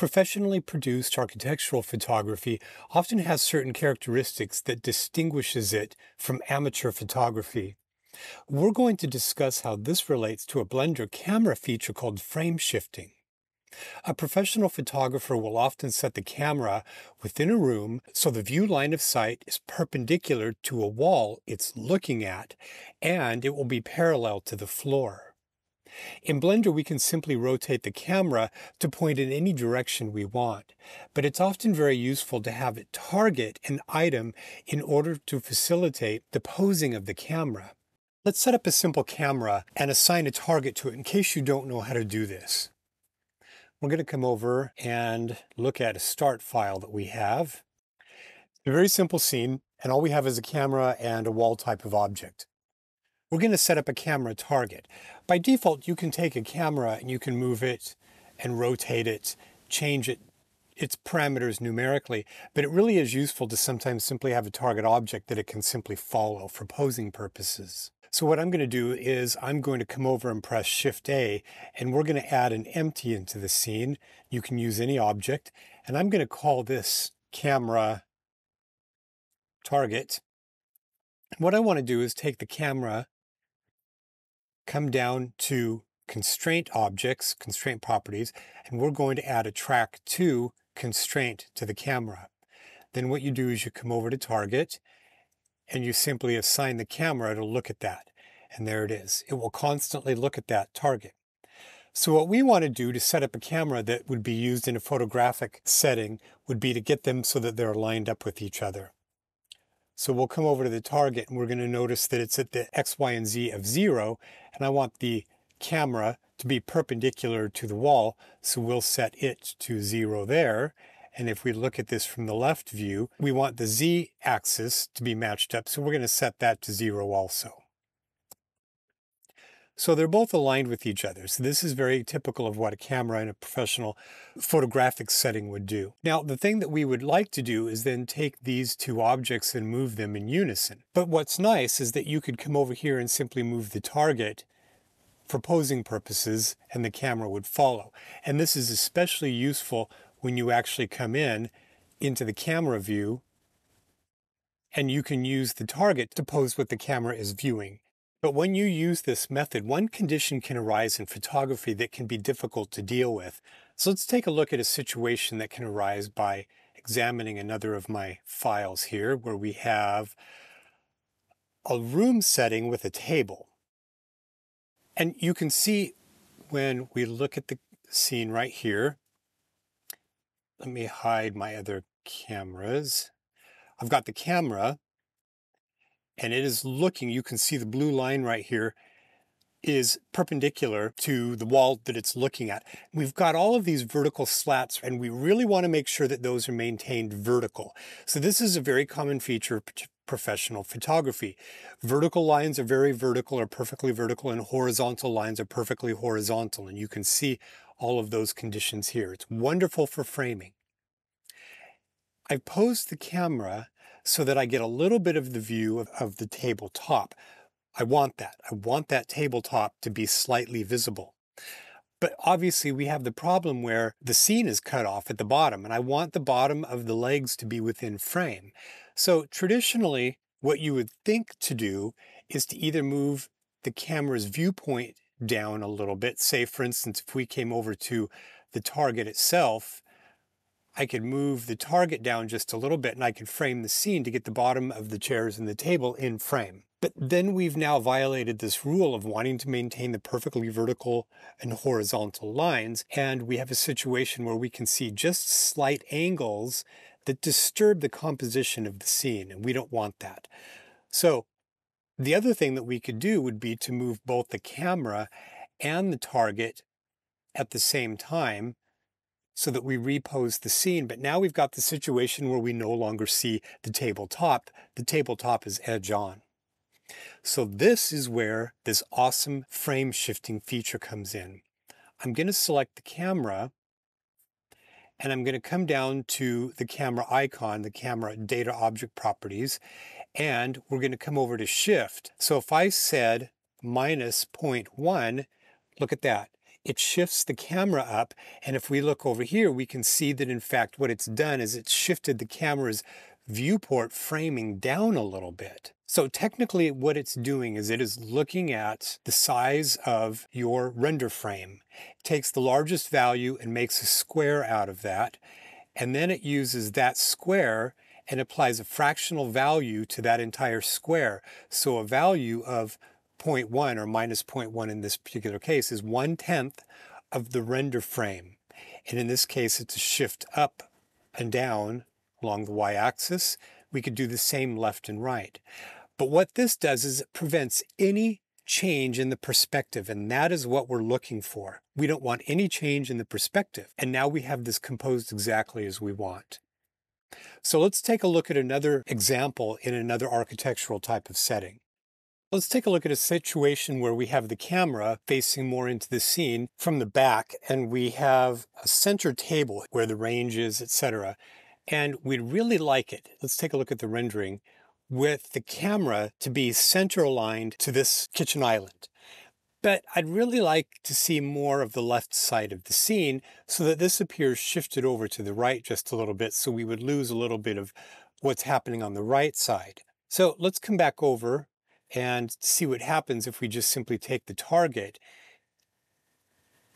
Professionally produced architectural photography often has certain characteristics that distinguishes it from amateur photography. We're going to discuss how this relates to a Blender camera feature called frame shifting. A professional photographer will often set the camera within a room so the view line of sight is perpendicular to a wall it's looking at, and it will be parallel to the floor. In Blender, we can simply rotate the camera to point in any direction we want, but it's often very useful to have it target an item in order to facilitate the posing of the camera. Let's set up a simple camera and assign a target to it in case you don't know how to do this. We're going to come over and look at a start file that we have. It's a very simple scene, and all we have is a camera and a wall type of object. We're going to set up a camera target. By default, you can take a camera and you can move it and rotate it, change it, its parameters numerically, but it really is useful to sometimes simply have a target object that it can simply follow for posing purposes. So what I'm going to do is I'm going to come over and press Shift A, and we're going to add an empty into the scene. You can use any object, and I'm going to call this camera target. What I want to do is take the camera come down to constraint objects, constraint properties, and we're going to add a track to constraint to the camera. Then what you do is you come over to target and you simply assign the camera to look at that. And there it is. It will constantly look at that target. So what we want to do to set up a camera that would be used in a photographic setting would be to get them so that they're lined up with each other. So we'll come over to the target and we're going to notice that it's at the X, Y, and Z of zero. And I want the camera to be perpendicular to the wall. So we'll set it to zero there. And if we look at this from the left view, we want the Z axis to be matched up. So we're going to set that to zero also. So they're both aligned with each other. So this is very typical of what a camera in a professional photographic setting would do. Now, the thing that we would like to do is then take these two objects and move them in unison. But what's nice is that you could come over here and simply move the target for posing purposes and the camera would follow. And this is especially useful when you actually come in into the camera view and you can use the target to pose what the camera is viewing. But when you use this method, one condition can arise in photography that can be difficult to deal with. So let's take a look at a situation that can arise by examining another of my files here where we have a room setting with a table. And you can see when we look at the scene right here, let me hide my other cameras. I've got the camera and it is looking, you can see the blue line right here is perpendicular to the wall that it's looking at. We've got all of these vertical slats and we really want to make sure that those are maintained vertical. So this is a very common feature of professional photography. Vertical lines are very vertical or perfectly vertical and horizontal lines are perfectly horizontal and you can see all of those conditions here. It's wonderful for framing. I've posed the camera so that I get a little bit of the view of, of the tabletop. I want that. I want that tabletop to be slightly visible. But obviously we have the problem where the scene is cut off at the bottom and I want the bottom of the legs to be within frame. So traditionally, what you would think to do is to either move the camera's viewpoint down a little bit. Say, for instance, if we came over to the target itself I could move the target down just a little bit and I could frame the scene to get the bottom of the chairs and the table in frame. But then we've now violated this rule of wanting to maintain the perfectly vertical and horizontal lines. And we have a situation where we can see just slight angles that disturb the composition of the scene. And we don't want that. So the other thing that we could do would be to move both the camera and the target at the same time so that we repose the scene. But now we've got the situation where we no longer see the tabletop. The tabletop is edge on. So this is where this awesome frame shifting feature comes in. I'm going to select the camera and I'm going to come down to the camera icon, the camera data object properties, and we're going to come over to shift. So if I said minus 0.1, look at that it shifts the camera up. And if we look over here, we can see that in fact what it's done is it's shifted the camera's viewport framing down a little bit. So technically what it's doing is it is looking at the size of your render frame, takes the largest value and makes a square out of that. And then it uses that square and applies a fractional value to that entire square. So a value of 0.1 or minus 0.1 in this particular case is one tenth of the render frame. And in this case, it's a shift up and down along the y-axis. We could do the same left and right. But what this does is it prevents any change in the perspective, and that is what we're looking for. We don't want any change in the perspective, and now we have this composed exactly as we want. So let's take a look at another example in another architectural type of setting. Let's take a look at a situation where we have the camera facing more into the scene from the back, and we have a center table where the range is, etc. And we'd really like it. Let's take a look at the rendering with the camera to be center aligned to this kitchen island. But I'd really like to see more of the left side of the scene so that this appears shifted over to the right just a little bit so we would lose a little bit of what's happening on the right side. So let's come back over and see what happens if we just simply take the target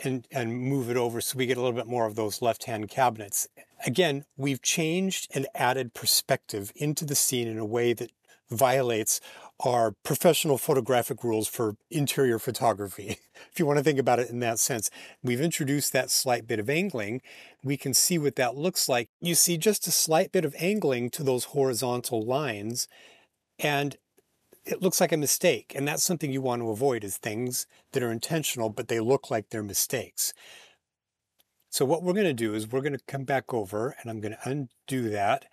and, and move it over so we get a little bit more of those left-hand cabinets. Again, we've changed and added perspective into the scene in a way that violates our professional photographic rules for interior photography. if you want to think about it in that sense, we've introduced that slight bit of angling. We can see what that looks like. You see just a slight bit of angling to those horizontal lines. And it looks like a mistake. And that's something you want to avoid is things that are intentional, but they look like they're mistakes. So what we're going to do is we're going to come back over and I'm going to undo that.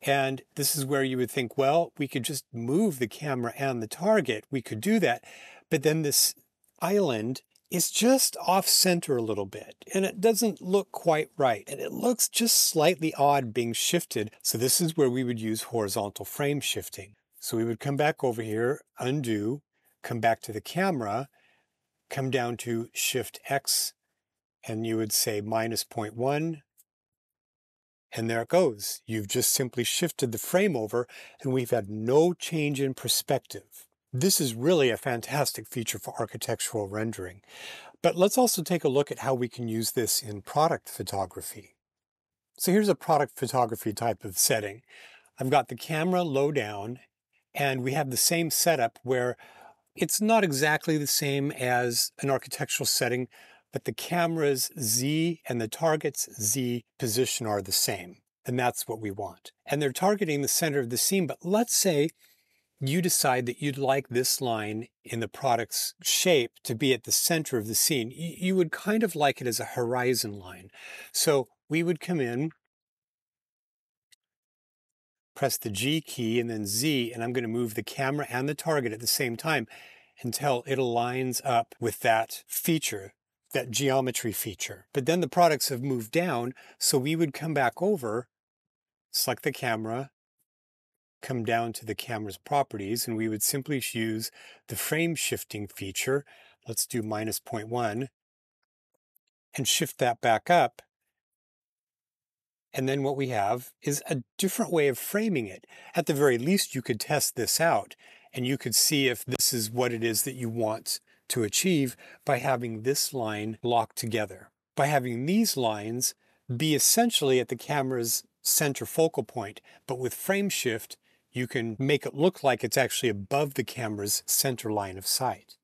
And this is where you would think, well, we could just move the camera and the target. We could do that. But then this island is just off center a little bit and it doesn't look quite right. And it looks just slightly odd being shifted. So this is where we would use horizontal frame shifting. So we would come back over here, undo, come back to the camera, come down to Shift X, and you would say minus 0.1, and there it goes. You've just simply shifted the frame over, and we've had no change in perspective. This is really a fantastic feature for architectural rendering. But let's also take a look at how we can use this in product photography. So here's a product photography type of setting. I've got the camera low down and we have the same setup where it's not exactly the same as an architectural setting, but the camera's Z and the target's Z position are the same. And that's what we want. And they're targeting the center of the scene. But let's say you decide that you'd like this line in the product's shape to be at the center of the scene. You would kind of like it as a horizon line. So we would come in press the G key and then Z, and I'm going to move the camera and the target at the same time until it aligns up with that feature, that geometry feature. But then the products have moved down, so we would come back over, select the camera, come down to the camera's properties, and we would simply use the frame shifting feature. Let's do minus 0.1 and shift that back up and then what we have is a different way of framing it. At the very least, you could test this out and you could see if this is what it is that you want to achieve by having this line locked together. By having these lines be essentially at the camera's center focal point, but with frame shift, you can make it look like it's actually above the camera's center line of sight.